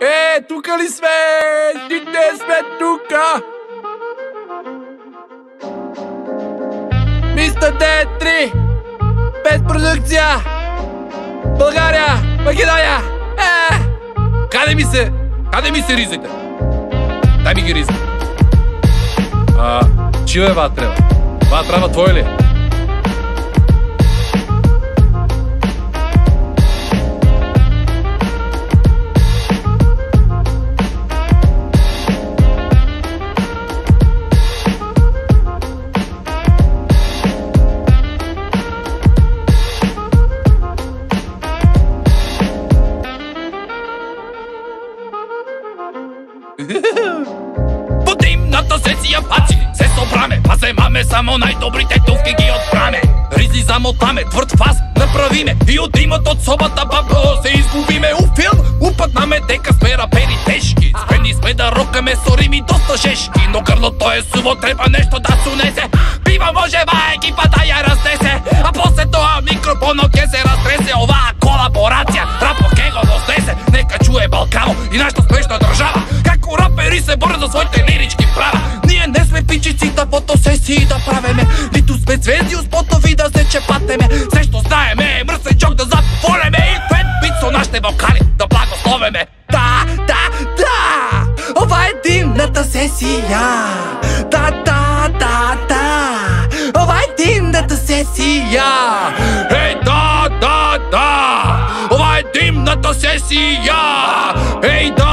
Е, тука ли сме? Ние сме тука! Мистер Д3! Без продукция! България! Македония! Е! Каде ми се? Каде ми се ризите? Дай ми ги ризи. А, чил е ватрева? Ватрава твой ли? По димната сесия паци се собраме. Па вземаме само най-добрите тувки ги отпраме Ризи замотаме, твърд фас направиме. И от димът от собата бабо се изгубиме. У филм, упътнаме дека сме рапери тежки. Спени сме да рокаме сорими доста жешки. Но гърлото е суво, трябва нещо да сунесе. Пива може ва екипата я разнесе. А после това микропоно ке се разтресе. Оваа колаборация, рапо ке го вознесе. Нека чуе Балкано и нашата смешна държава рапери се борят за своите лирички права Ние не сме пичици да фотосесии да правеме. Нито сме звезди у спотови да се чепатеме. Все що знаеме е мръсен чок да зафолеме И фен бит со нашите вокали да благословеме. Да, да, да! Ова е димната сесия. Да, да, да, да! Ова е димната сесия. Ей, да, да, да! Ова е димната сесия. Ей, да,